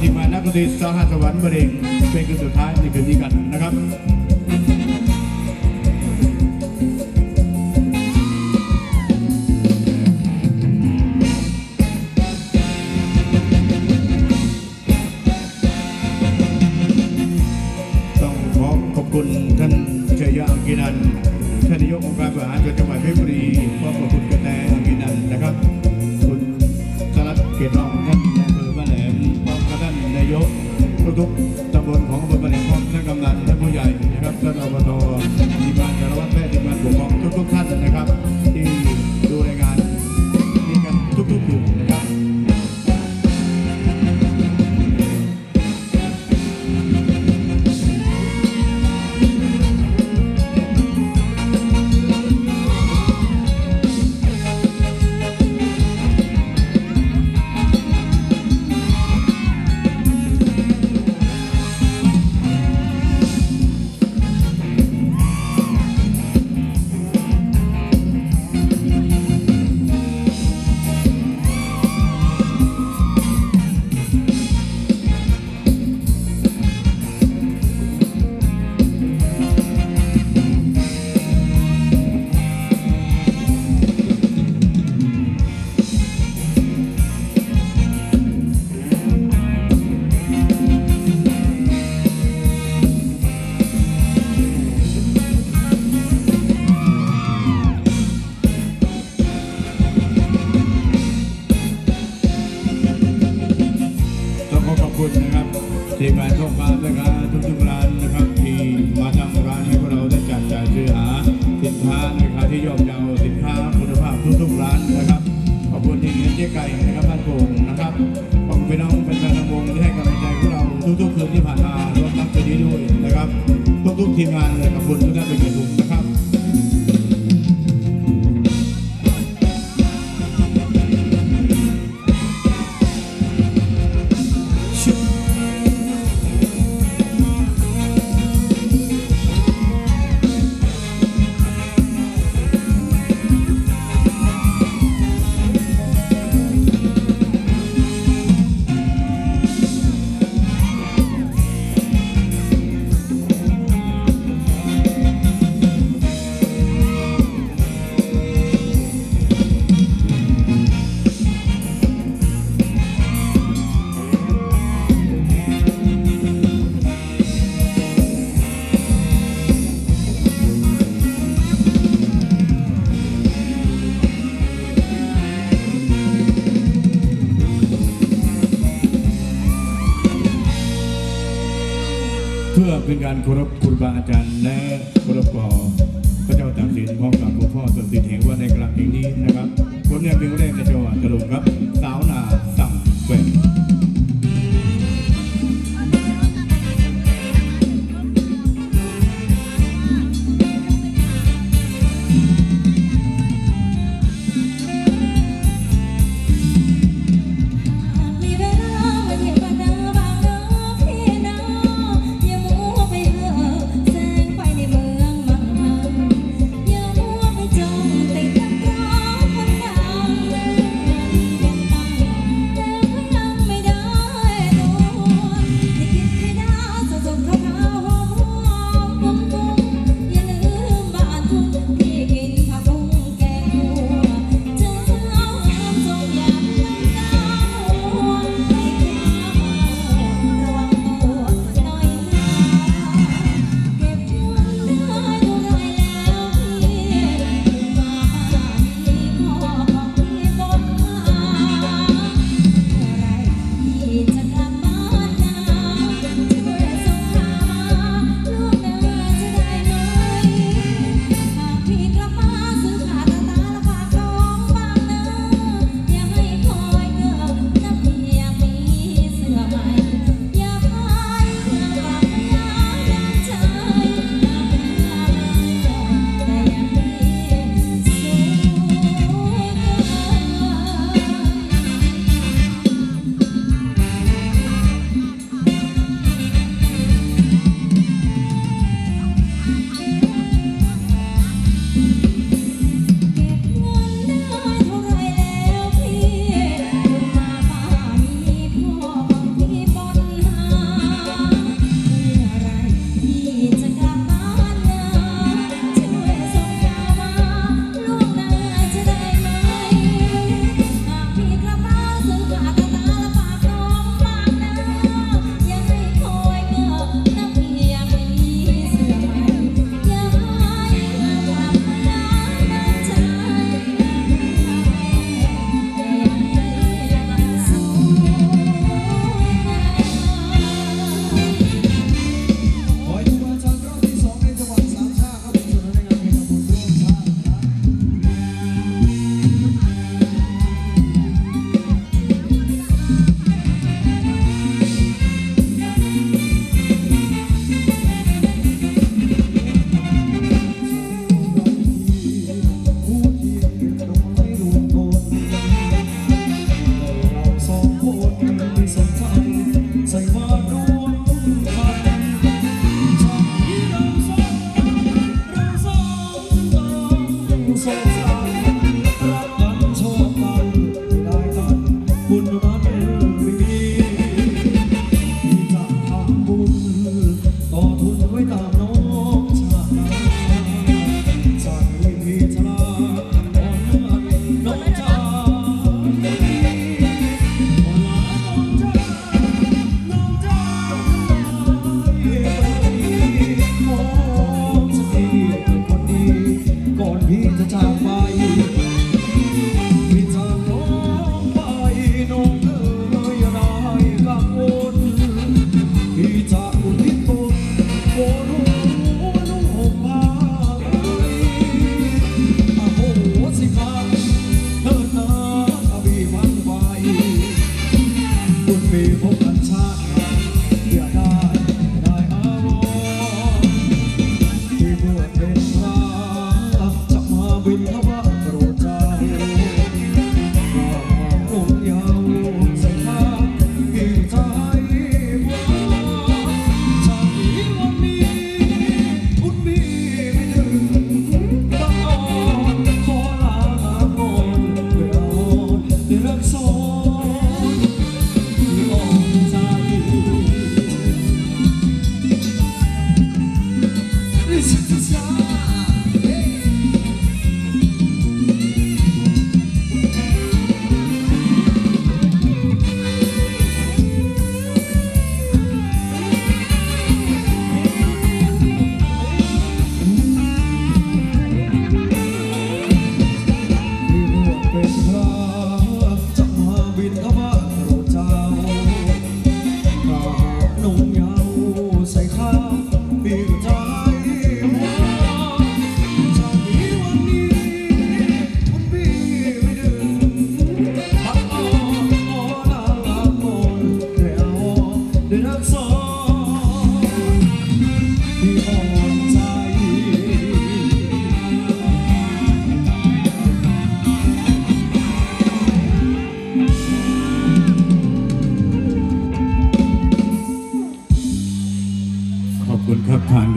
ทีมงานนักดนตรีสหัสวรรค์บริเวงเป็นคืนสุดท้ายในคืนนี้กันนะครับ เป็นการเคารพครูบาอาจารย์และ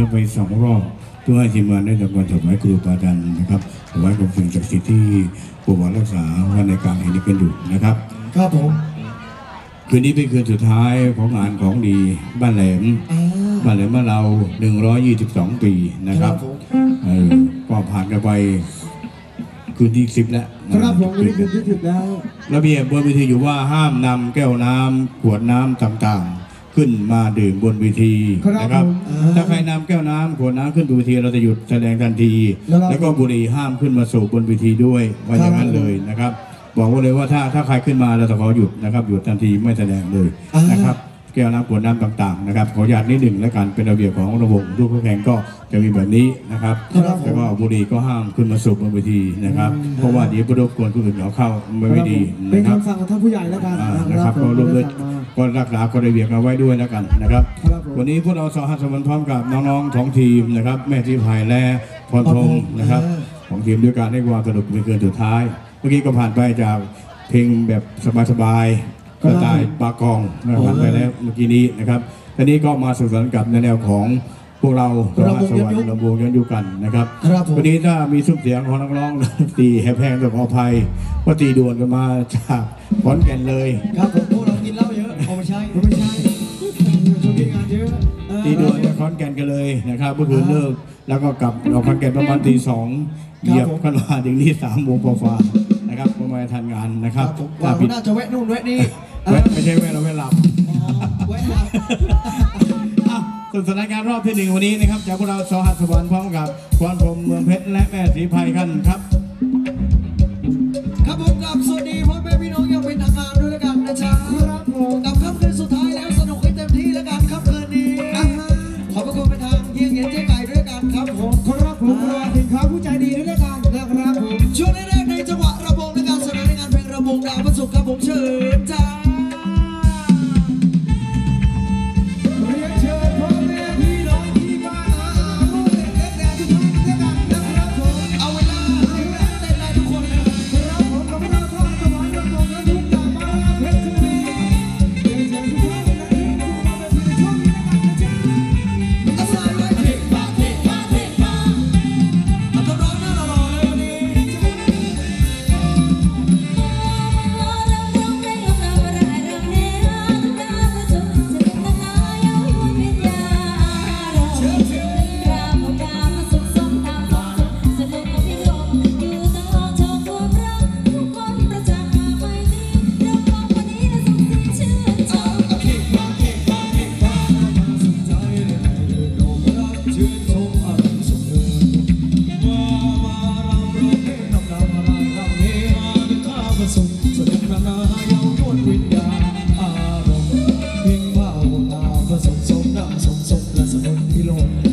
กันไปสองรอบเพื่อให้ทีมงานได้ทำการถวายครูบาอาจารย์นะครับถวายกับสิ่งศักดิ์สิทธิ์ที่ปกปักรักษาวันในกลางแห่งนี้กันอยู่นะครับครับผมคืนนี้เป็นคืนสุดท้ายของงานของดีบ้านแหลมบ้านแหลมบ้านเรา 122 ปีนะครับครับผมเออก็ผ่านกันไปคืนที่สิบแล้วครับผมคือที่สุดแล้วระเบียบบนเวทีอยู่ว่าห้ามนำแก้วน้ำขวดน้ำต่างๆ ขึ้นมาดื่มบนเวทีครับนะครับ ผมอ่าถ้าใครนำแก้วน้ำขวดน้ำขึ้นบนเวทีเราจะหยุดแสดงทันที แล้วเราแล้วก็บุหรี่ห้ามขึ้นมาสูบบนเวทีด้วยว่าอย่างนั้นครับเลยนะครับ บอกไว่าเลยว่าถ้าถ้าใครขึ้นมาเราจะขอหยุดนะครับหยุดทันทีไม่แสดงเลยอ่าน นะครับ แก้วน้ำขวดน้ำต่างๆนะครับขออนุญาตนิดหนึ่งแล้วกันเป็นระเบียบของระบบทุกผู้แข่งก็จะมีแบบนี้นะครับครับผมแล้วก็บุหรี่ก็ห้ามขึ้นมาสูบบนเวทีนะครับเพราะว่าเดี๋ยวไปรบกวนคนอื่นเขาเข้าไม่ไม่ดีเป็นนะครับคำสั่งของท่านผู้ใหญ่แล้วกันอ่านะครับผก็มร่วมด้วยได้สั่งมาก็รักษากฎระเบียบเอาไว้ด้วยแล้วกันนะครับ ครับผม วันนี้พวกเราสหัสมันพร้อมกับน้องๆของทีมนะครับ แม่ที่ภายและพรพงศ์นะครับอ่าของทีมด้วยการให้ความสนุกเป็นเกินสุดท้าย เมื่อกี้ก็ผ่านไปจากเพลงแบบสบายๆ ครัสบไตล์ปากองนะผ่านไปแล้วเมื่อกี้นี้นะครับทีนี้ก็มาสื่อสารกับในแนวของพวกเราสหัสสวรรค์ลำวงย้อนยุคกันนะครับครับผมวันนี้ถ้ามีซุ้มเสียงของนักร้องตีแหบแพงต้องขออภัยว่าตีด่วนกันมาจากขอนแก่นเลย ครับผมพวกเรากินเหล้าเยอะเอาไม่ใช่ไม่ใช่ช่วงนี้งานเยอะเออตีด่วนจากขอนแก่นกันเลยนะครับเมื่อคืนเลิกแล้วก็กลับเราขอนแก่นประมาณตีสองครับเหยียบผมกันมาถึงนี่สามโมงกว่าๆนะครับประมาณทันงานนะคครัรับบผมถ้าว่าผิดน่าจะแวะนู่นแวะนี่ แวะไม่ใช่แวะเราแวะหลับอ๋อแวะหลับส่วนสถานการณ์รอบที่หนึ่งวันนี้นะครับจากพวกเราสหัสสวรรค์พร้อมกับควานพรมเมืองเพชรและแม่ศรีภัยกันครับ ครับผมกับสวัสดี Lord.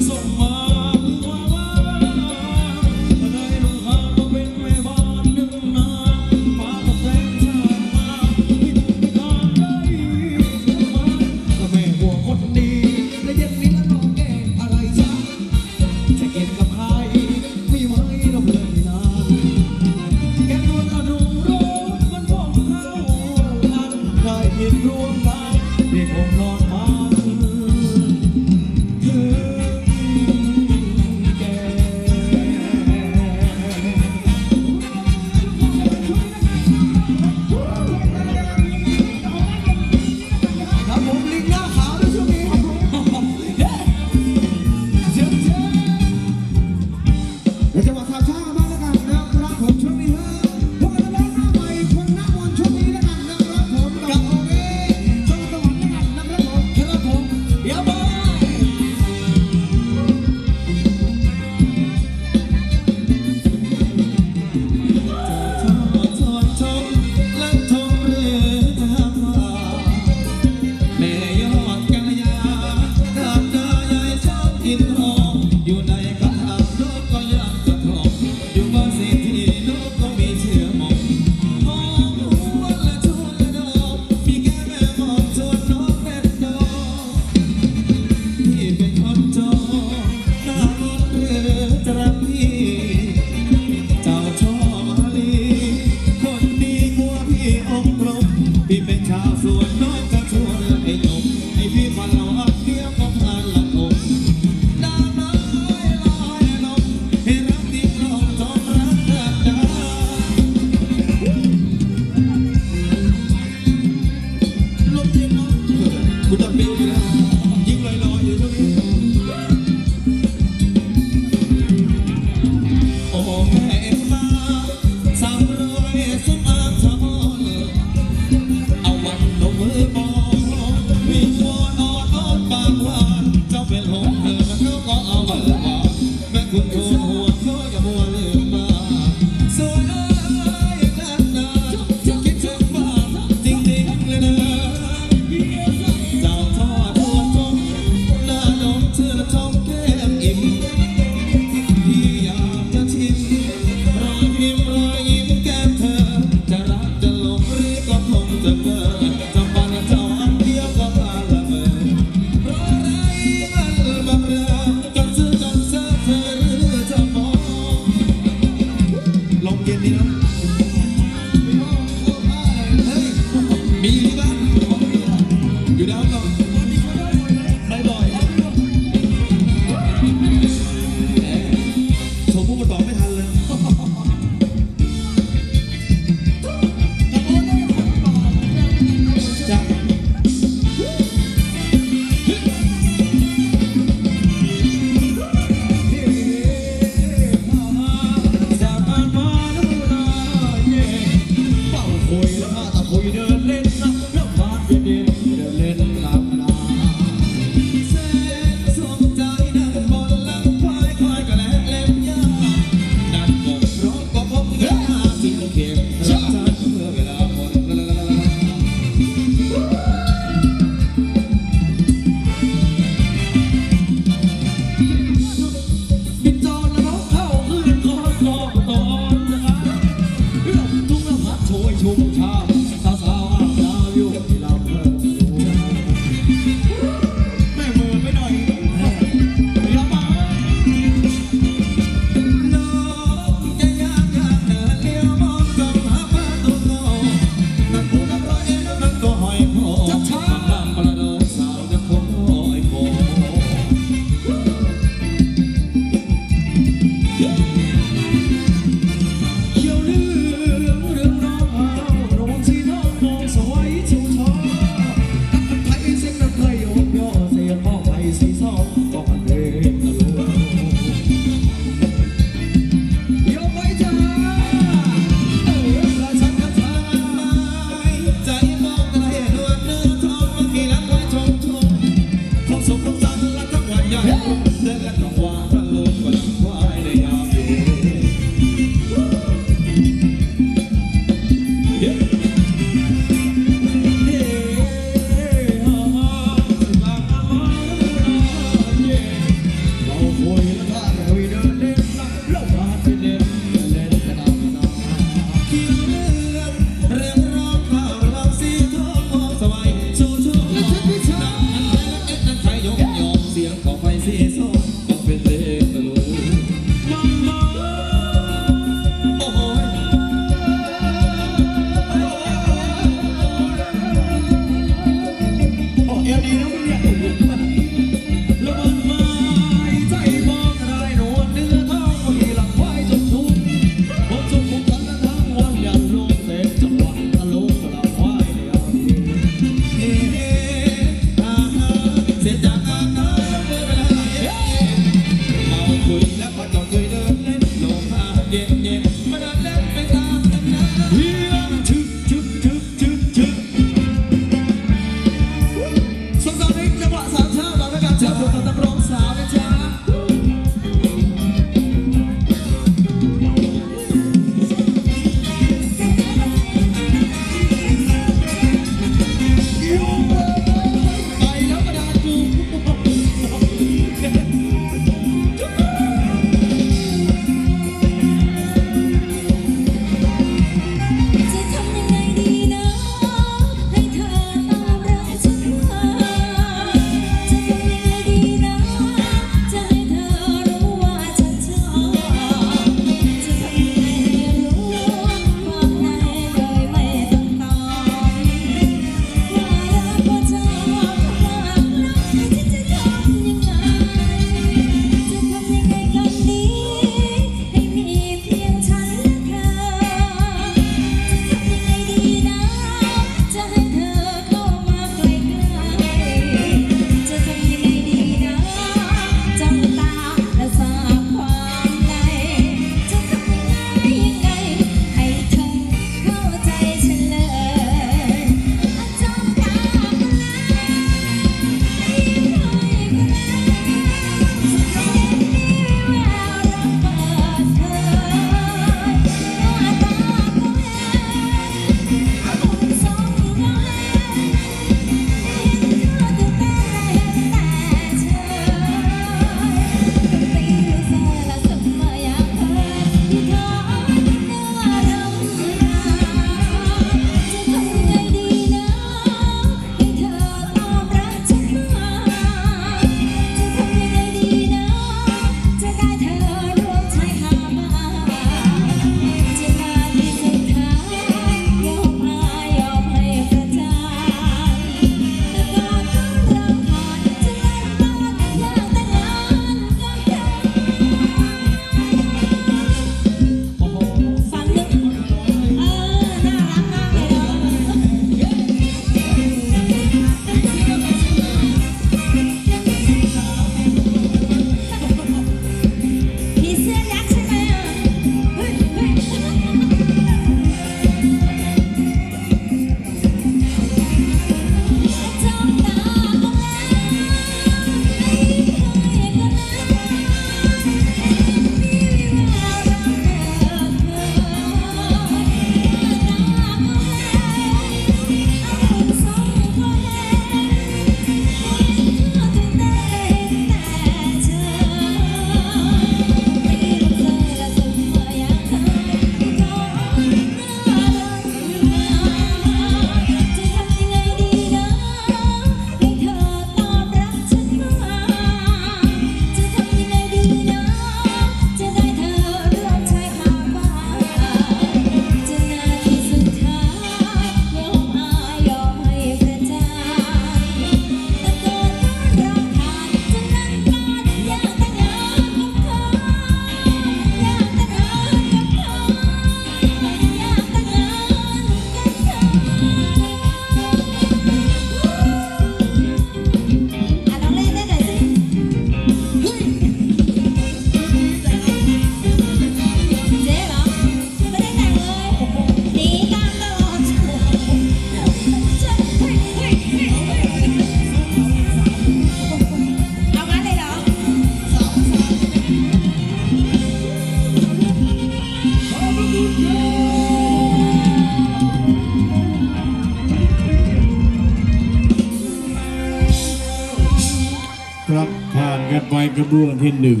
กันไปกระบวนที่หนึ่ง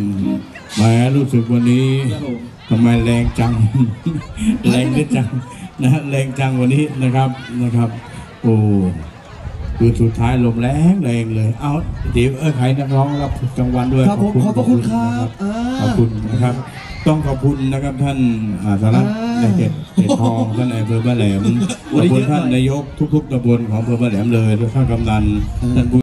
แหมรู้สึกวันนี้ครับผมทำไมแรงจัง แรงได้จังนะฮะแรงจังวันนี้นะครับนะครับ โอ้คือสุดท้ายลมแรงแรงเลย เอาเดี๋ยวเออใครนักร้องรับรางวัลด้วยครับผมขอบพระคุณครับอ่าขอบคุณนะครับ ต้องขอบคุณนะครับท่านอ่าสารัตน์อ่าในเขตเขตทองท่านนายอำเภอบ้านแหลมขวันอบนี้คุณเยอะหน่อยท่านนายกทุกๆตำบลของอำเภอบ้านแหลมเลยและท่านกำนันท่านผู้